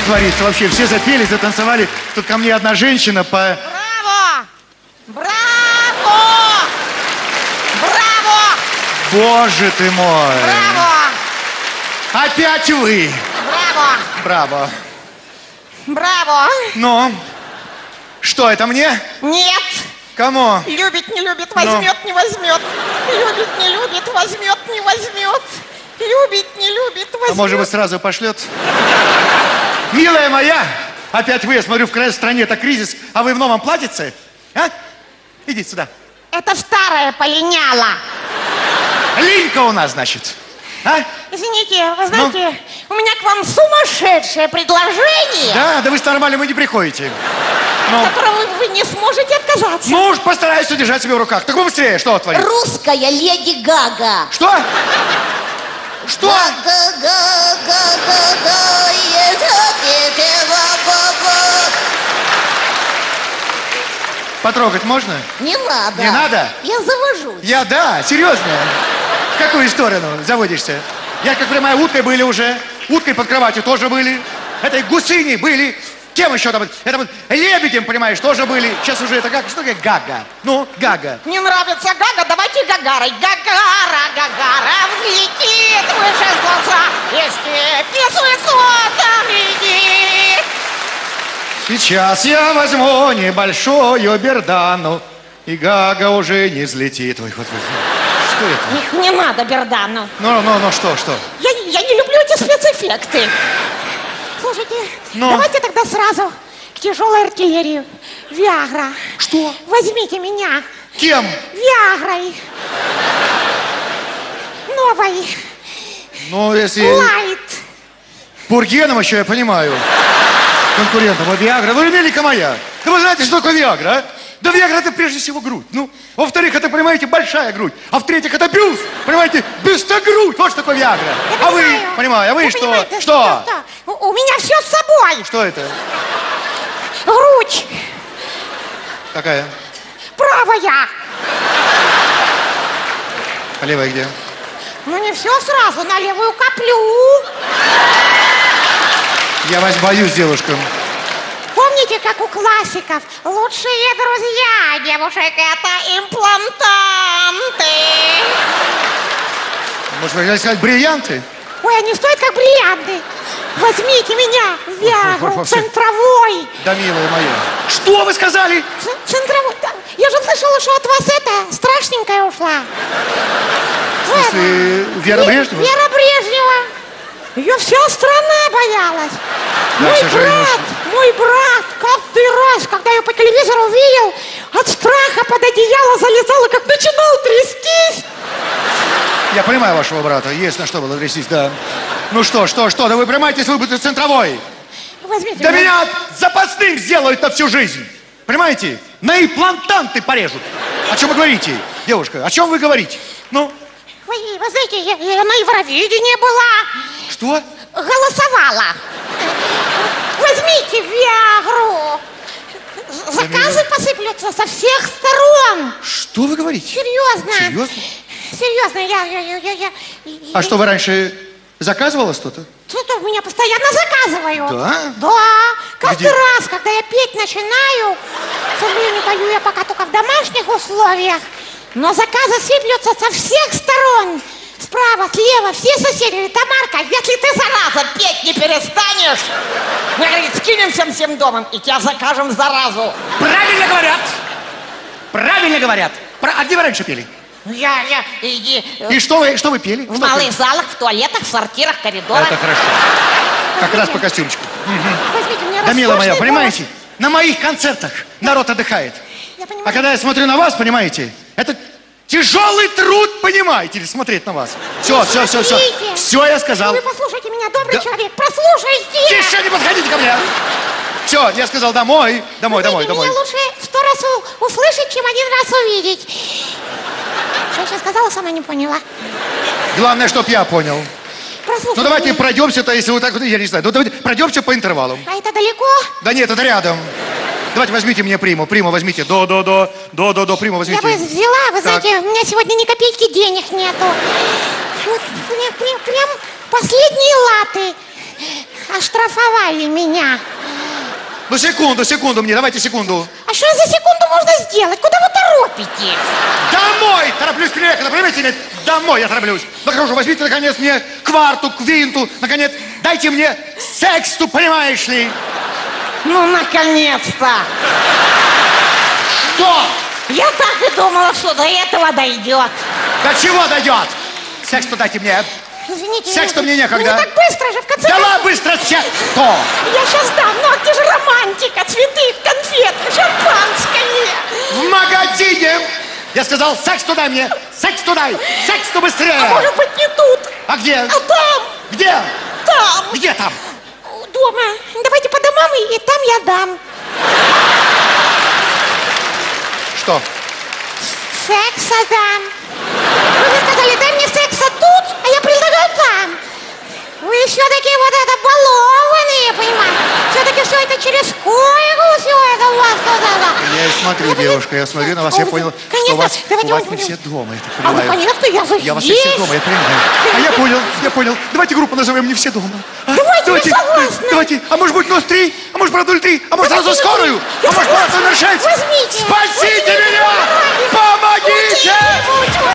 тут творится вообще? Все запели, затанцевали. Тут ко мне одна женщина по... Браво! Браво! Браво! Боже ты мой! Браво! Опять вы! Браво! Браво! Браво! Ну, что это мне? Нет! Кому? Любит, не любит, возьмет, не возьмет. Любит, не любит, возьмет, не возьмет. Любит, не любит, возьмет. А может быть сразу пошлет? Милая моя! Опять вы, я смотрю, в стране это кризис, а вы в новом платьице? А? Идите сюда. Это старое полиняла. Линька у нас, значит. А? Извините, вы знаете, у меня к вам сумасшедшее предложение, Да, да вы с нормальным и не приходите. Ну, от которого вы, не сможете отказаться. ну уж постараюсь удержать себя в руках. Так быстрее, что творит? Русская леди Гага. Что? Что? Га-га-га-га-га-га, га-га-га-га. Потрогать можно? Не надо. Не надо? Я завожусь. Я, да, серьезно. В какую сторону заводишься? Я, как понимаю, уткой были уже. Уткой под кроватью тоже были. Этой гусыней были. Кем еще там? Это вот лебедем, понимаешь, тоже были. Сейчас уже это как? Что такое гага? Ну, гага. Не нравится Гага, давайте Гагарой. Гагара, Гагара взлетит выше солнца, и степи с высот глядит. Сейчас я возьму небольшую бердану, и гага уже не взлетит. Ой, вот, вот. Что это? Не, не надо Бердану. Ну, ну, ну, что, что? Я, я не люблю эти спецэффекты. Слушайте, Ну? давайте тогда сразу к тяжелой артиллерии. Виагра. Что? Возьмите меня. Кем? Виагрой. Новой. Ну, если... Лайт. Бургеном еще я понимаю. Конкурентом. А Виагра, ну, Емелика моя. Да вы знаете, что такое Виагра, а? Да Виагра это прежде всего грудь. Ну, во-вторых, это, понимаете, большая грудь. А в-третьих, это бюст. Понимаете, бюстогрудь. Вот что такое Виагра. Я а вы, понимаю. понимаю, а вы Вы что? понимаете, Что? У, у меня все с собой. Что это? Грудь Какая? правая. А левая где? Ну не все сразу, на левую коплю. Я вас боюсь, девушка. Помните, как у классиков? Лучшие друзья девушек это имплантанты. Может, вы хотели сказать бриллианты? Ой, они стоят как бриллианты. Возьмите меня в Виагру, центровой. Да, милая моя. Что вы сказали? Ц- Центровой. Да, Я же слышала, что от вас это страшненькая ушла. В смысле, Вера Ве- Брежнева? Вера Брежнева. Ее вся страна боялась. Мой брат, мой брат, каждый раз, когда я по телевизору видел, от страха под одеяло залезал и как начинал трястись. Я понимаю вашего брата. Есть на что было трястись, да. Ну что, что, что? Да вы если вы будете центровой. Возьмите Да меня запасным сделают на всю жизнь. Понимаете? На имплантанты порежут. О чем вы говорите, девушка? О чем вы говорите? Ну, Вы, вы знаете, я, я на Евровидении была, что? голосовала. Возьмите Виагру. Заказы посыплются со всех сторон. Что вы говорите? Серьезно. Серьезно? Серьезно, я, я, я, я, я- А что, вы раньше заказывала что-то? Что-то меня постоянно заказывают. Да? Да. Каждый Где? раз, когда я петь начинаю, к сожалению, пою я пока только в домашних условиях, но заказы сыплются со всех сторон. Справа, слева, все соседи. Тамарка, если ты, зараза, петь не перестанешь, мы, говорит, скинемся всем домом и тебя закажем заразу. Правильно говорят. Правильно говорят. Про- А где вы раньше пели? Ну, Я, я, иди, э, И что вы, что вы пели? в Что малых пели? залах, в туалетах, в сортирах, коридорах. Это хорошо. Как раз по костюмчику. Возьмите, мне Да, милая моя, понимаете? На моих концертах народ отдыхает. Я А понимаю. когда я смотрю на вас, понимаете, тяжелый труд, понимаете ли, смотреть на вас. Все, все, все, все. Смотрите. Все я сказал. Вы послушайте меня, добрый Да. человек, прослушайте! Тише, не подходите ко мне. Все, я сказал домой, домой, домой, Знаете, домой. Меня лучше сто раз услышать, чем один раз увидеть. Что я сейчас сказала, сама не поняла. Главное, чтоб я понял. Прослушайте Ну давайте пройдемся-то, если вы так вот, я не знаю. Ну давайте пройдемся по интервалам. А это далеко? Да нет, это рядом. Давайте возьмите мне приму, приму возьмите. До, до, до, до, до, до, приму Я возьмите. бы взяла, вы Так. знаете, у меня сегодня ни копейки денег нету. Вот, прям, прям, прям последние латы. оштрафовали меня. Ну, секунду, секунду мне, давайте секунду. А что за секунду можно сделать? Куда вы торопите? Домой! Тороплюсь приехать, понимаете? или Домой я тороплюсь. Ну, хорошо, возьмите, наконец, мне кварту, квинту, наконец, дайте мне сексту, понимаешь ли? Ну, наконец-то! Что? Я так и думала, что до этого дойдет. До чего дойдет? Сексту дайте мне. Извините. Секс-то ну, мне некогда. Ну, так быстро же, в конце Дала быстро сексу! Я сейчас дам, ну а где же романтика, цветы, конфеты, шампанское? В магазине! Я сказал, секс туда мне! Секс туда! Секс туда быстрее! А может быть не тут, А где? а там, Где? там, Где там? Дома. Давайте по домам, и там я дам. Что? Секса дам. Вы сказали, дай мне секса тут, а я предлагаю там. Вы все-таки вот это балованные, понимаете? Все-таки все это через койку, все это у вас вот это. Я и смотрю, девушка, я смотрю на вас, я понял, что у вас, у вас не все дома, я так А ну, понимаю. конечно, я же Я вас не здесь. все дома, я понимаю. А я понял, я понял. Давайте группу назовем «Не все дома». А? Давайте, давайте, а может быть нос три, а может продуль три, а может сразу скорую, а может просто на шесть. Спасите меня! Помогите!